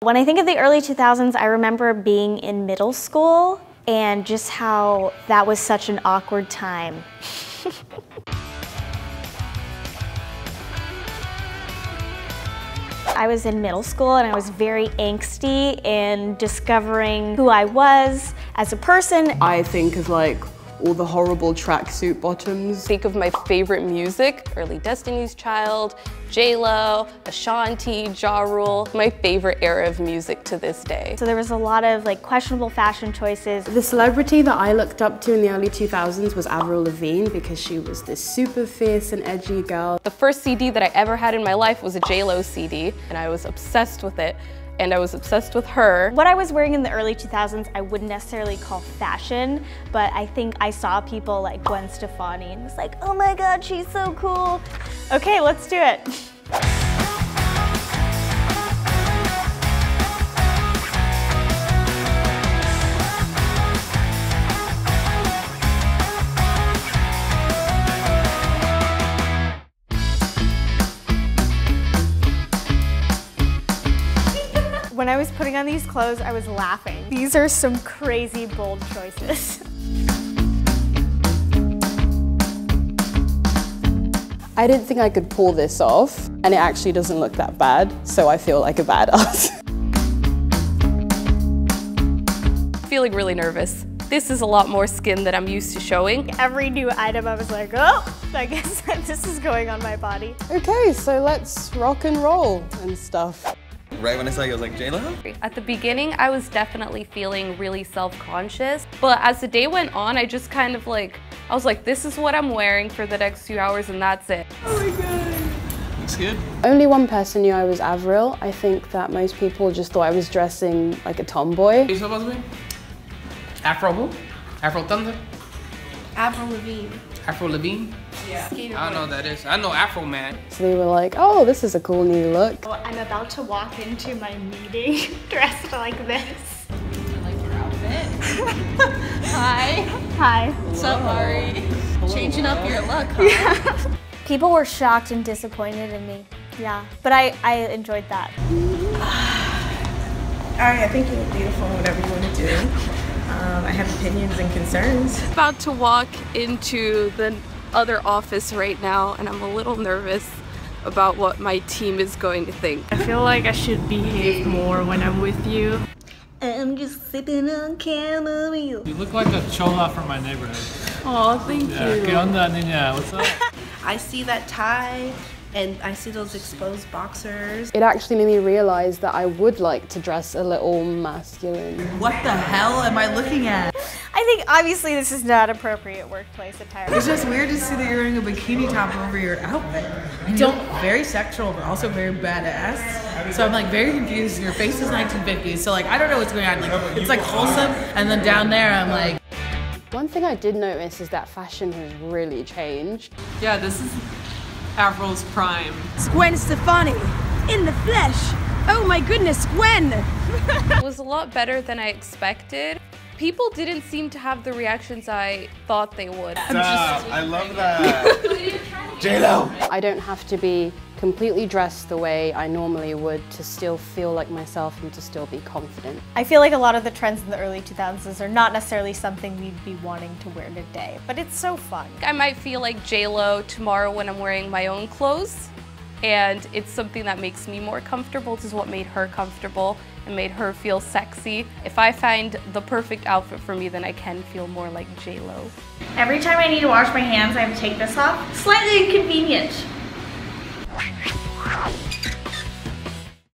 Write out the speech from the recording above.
When I think of the early 2000s, I remember being in middle school and just how that was such an awkward time. I was in middle school and I was very angsty in discovering who I was as a person. I think of like all the horrible tracksuit bottoms. Think of my favorite music, early Destiny's Child, J-Lo, Ashanti, Ja Rule, my favorite era of music to this day. So there was a lot of like questionable fashion choices. The celebrity that I looked up to in the early 2000s was Avril Lavigne because she was this super fierce and edgy girl. The first CD that I ever had in my life was a J-Lo CD and I was obsessed with it and I was obsessed with her. What I was wearing in the early 2000s, I wouldn't necessarily call fashion, but I think I saw people like Gwen Stefani and was like, oh my God, she's so cool. Okay, let's do it. When I was putting on these clothes, I was laughing. These are some crazy bold choices. I didn't think I could pull this off, and it actually doesn't look that bad, so I feel like a badass. Feeling really nervous. This is a lot more skin than I'm used to showing. Every new item I was like, oh, I guess this is going on my body. Okay, so let's rock and roll and stuff. Right when I saw you, I was like, J-Lo? At the beginning, I was definitely feeling really self-conscious, but as the day went on, I just kind of like, I was like, this is what I'm wearing for the next few hours and that's it. Oh my god. Looks good. Only one person knew I was Avril. I think that most people just thought I was dressing like a tomboy. Are you supposed to be? Afro who? Afro Thunder? Avril Lavigne. Afro Lavigne? Yeah. I don't know what that is. I know Afro Man. So they were like, oh, this is a cool new look. Well, I'm about to walk into my meeting dressed like this. I like your outfit. Hi. Hi. What's up, Ari? Changing up your look, huh? People were shocked and disappointed in me. Yeah, but I, I enjoyed that. All right, I think you look beautiful in whatever you want to do. Um, I have opinions and concerns. About to walk into the other office right now and I'm a little nervous about what my team is going to think. I feel like I should behave more when I'm with you. I'm just sipping on chamomile. You look like a chola from my neighborhood. Oh, thank Yeah, you. ¿qué onda, niña? What's up? I see that tie and I see those exposed boxers. It actually made me realize that I would like to dress a little masculine. What the hell am I looking at? I think obviously this is not appropriate workplace attire. It's just weird to see that you're wearing a bikini top over your outfit. And you look very sexual, but also very badass. So I'm like very confused. Your face is 1950s, so like I don't know what's going on. Like it's like wholesome, and then down there I'm like. One thing I did notice is that fashion has really changed. Yeah, this is Avril's prime. It's Gwen Stefani, in the flesh. Oh my goodness, Gwen! it was a lot better than I expected. People didn't seem to have the reactions I thought they would. Stop. I love that. J-Lo! I don't have to be completely dressed the way I normally would to still feel like myself and to still be confident. I feel like a lot of the trends in the early 2000s are not necessarily something we'd be wanting to wear today, but it's so fun. I might feel like J-Lo tomorrow when I'm wearing my own clothes and it's something that makes me more comfortable. This is what made her comfortable and made her feel sexy. If I find the perfect outfit for me, then I can feel more like J-Lo. Every time I need to wash my hands, I have to take this off. Slightly inconvenient.